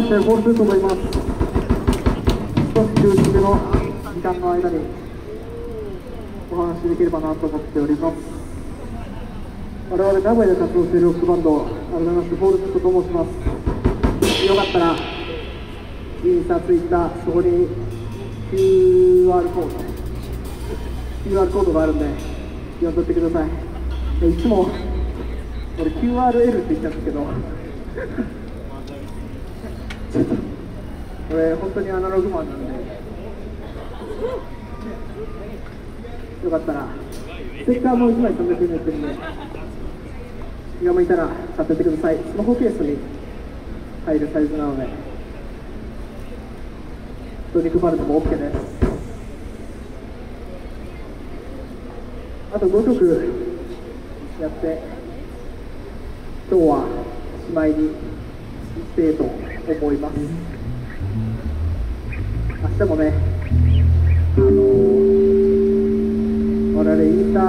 ましてボールスーと思います。少し休憩の時間の間にお話しできればなと思っております。我々名古屋で活動しているロックバンド改めましてボールスと申します。よかったらインスタツイッターそこに QR コード QR コードがあるんで読んどってください。いつも俺 QRL って言っちゃうんですけど。ちょっと俺本当にアナログマンなんで。よかったらステッカーも1枚300円で売ってるんで気が向いたら買ってってください。スマホケースに入るサイズなので。人に配るのも OK です。あと5曲やって今日はしまいにしてと思います。明日もねあの我々インター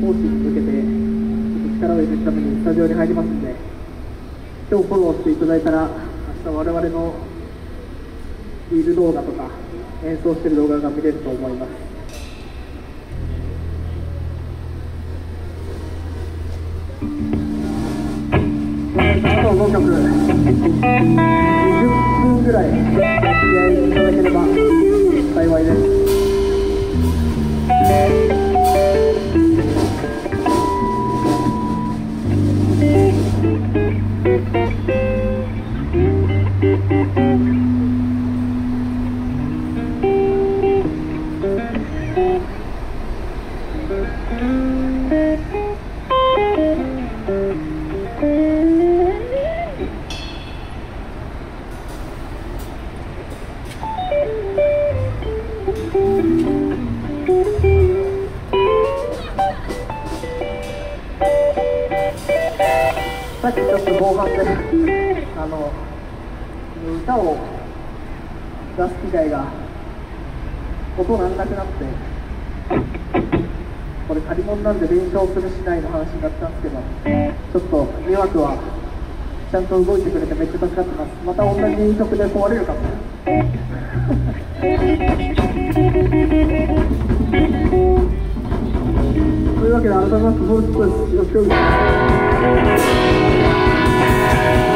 講師に向けてちょっと力を入れるためにスタジオに入りますんで今日フォローしていただいたら明日我々のリール動画とか演奏してる動画が見れると思います。あと5曲。分ぐらいお付き合いいただければ。後半であの歌を出す機会が音なんなくなってこれ借り物なんで勉強するしないの話になったんですけどちょっと迷惑はちゃんと動いてくれてめっちゃ助かってますまた同じ曲で壊れるかもというわけで改めましてボルスですよろしくお願いします「Yeah.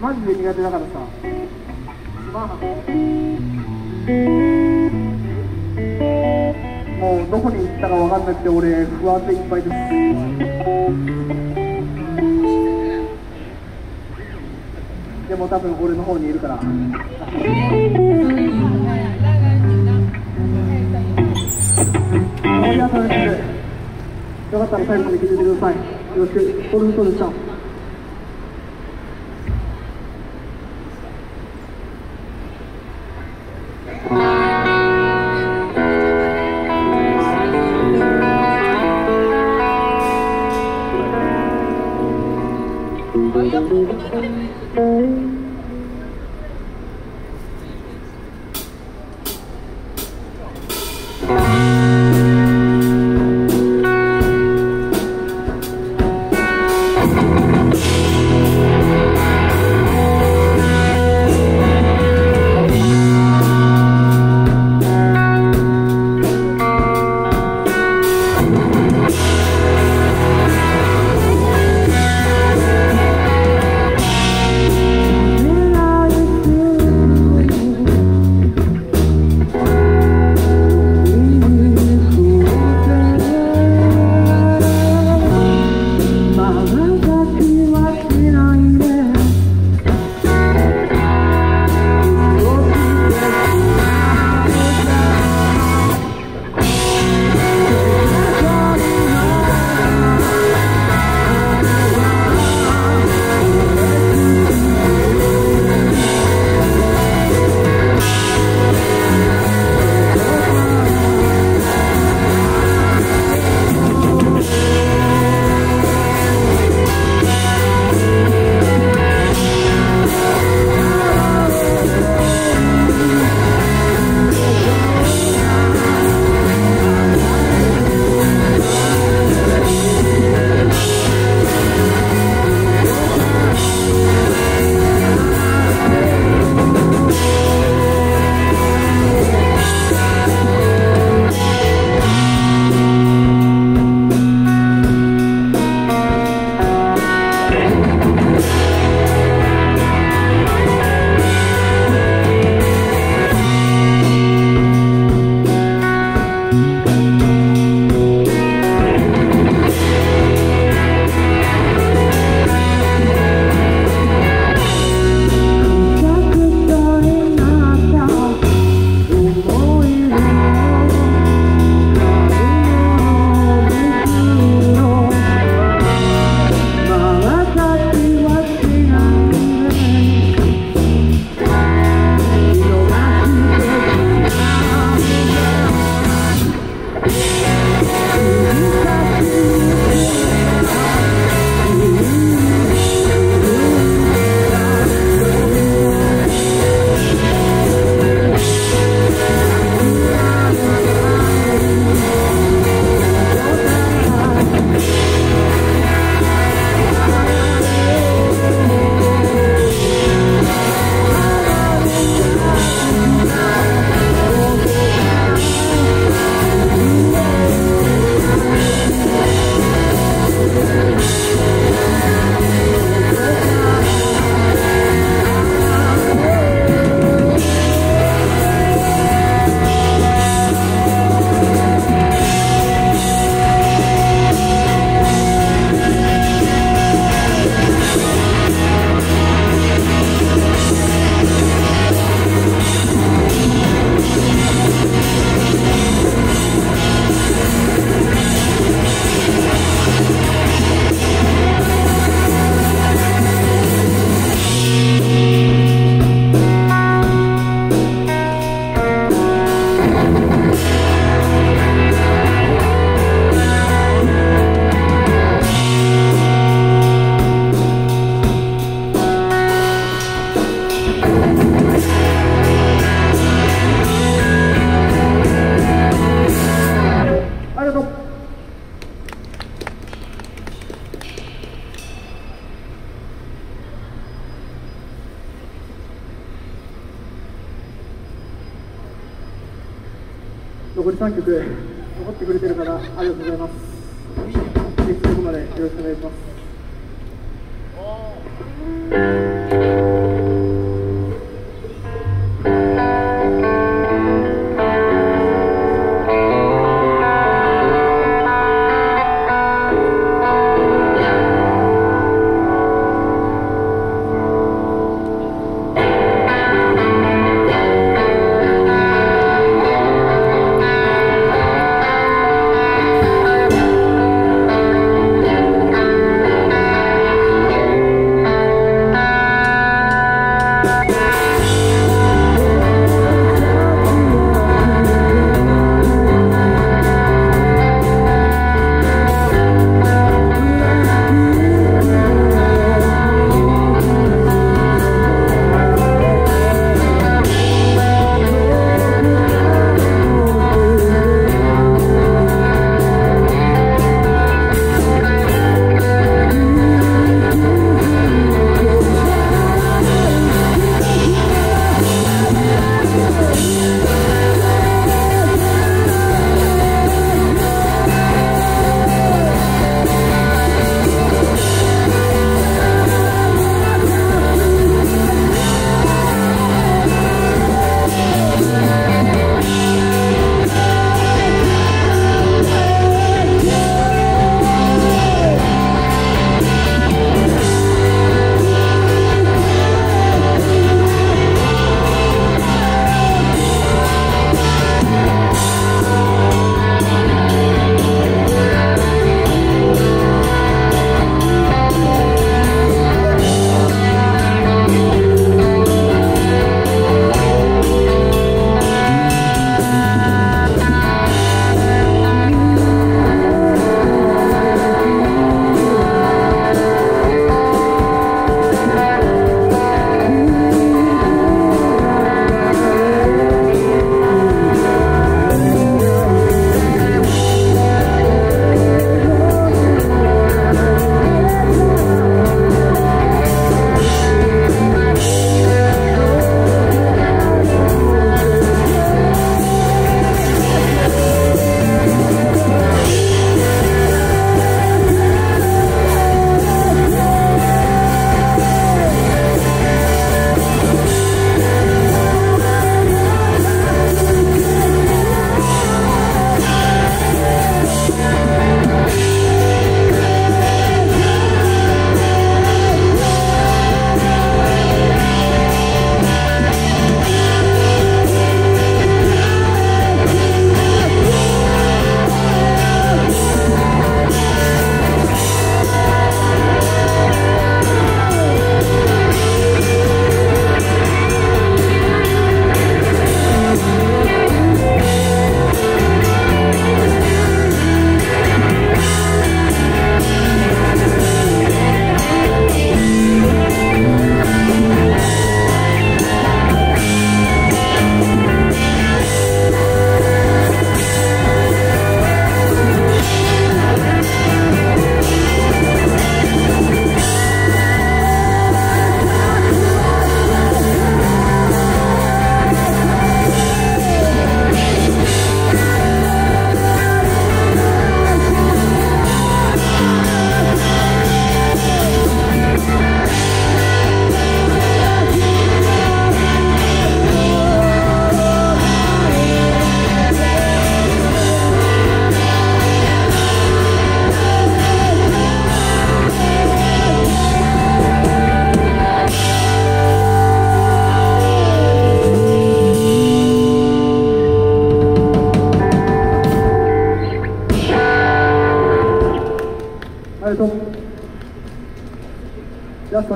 マジで苦手だからさ。まあもうどこに行ったか分かんなくて俺不安でいっぱいです。でも多分俺の方にいるから。ありがとうございます。よかったら最後まで聞いててください。よろしく。ゴルフトでした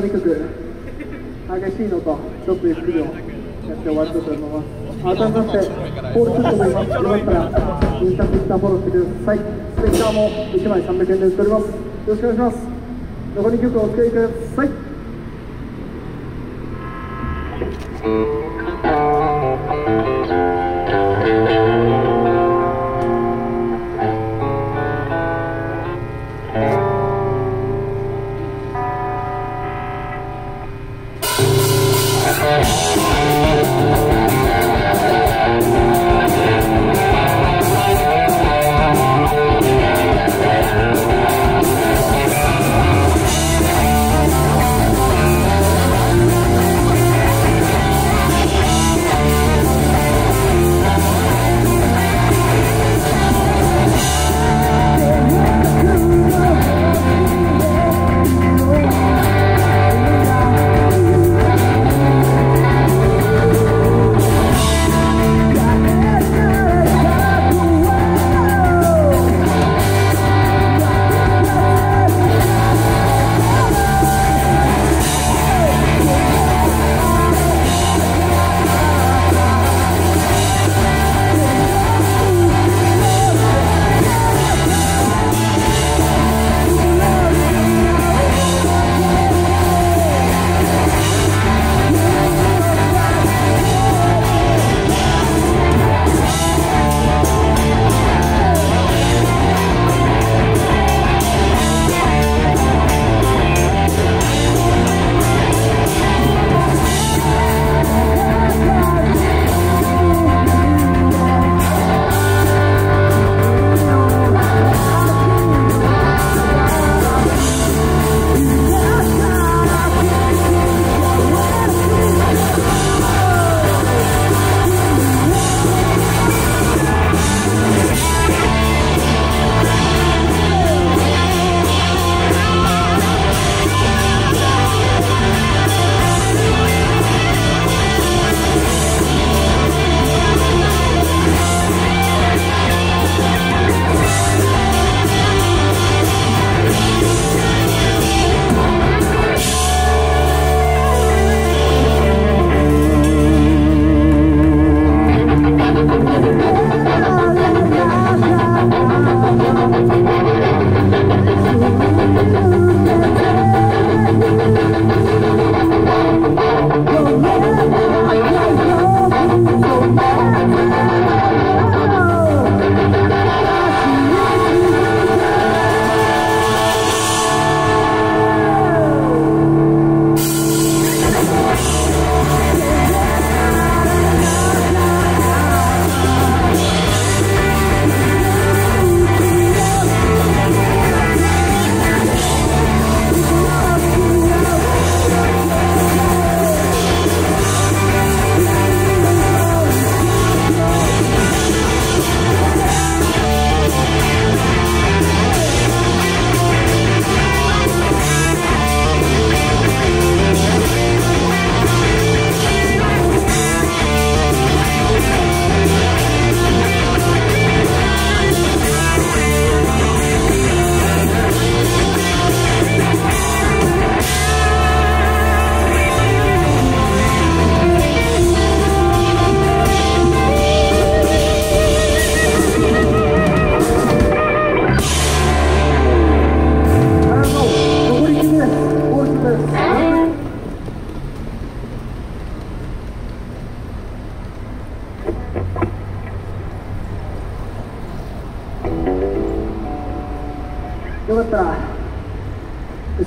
2曲激しいのとちょっとゆっくりをやって終わりたいと思います。改めましてポールすると思いますよかったらインスタツイッターフォローしてください。ステッカーも1枚300円で売っております。よろしくお願いします。残り2曲お付き合いください。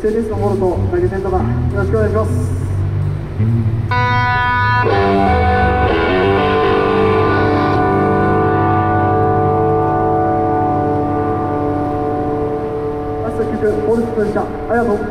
SNS のフォローと投げ銭とかよろしくお願いします。曲ポルスでした。ありがとう。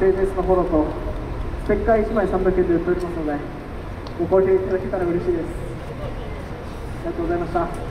SNS のフォローとステッカー1枚300円で売っておりますのでご購入いただけたら嬉しいです。ありがとうございました。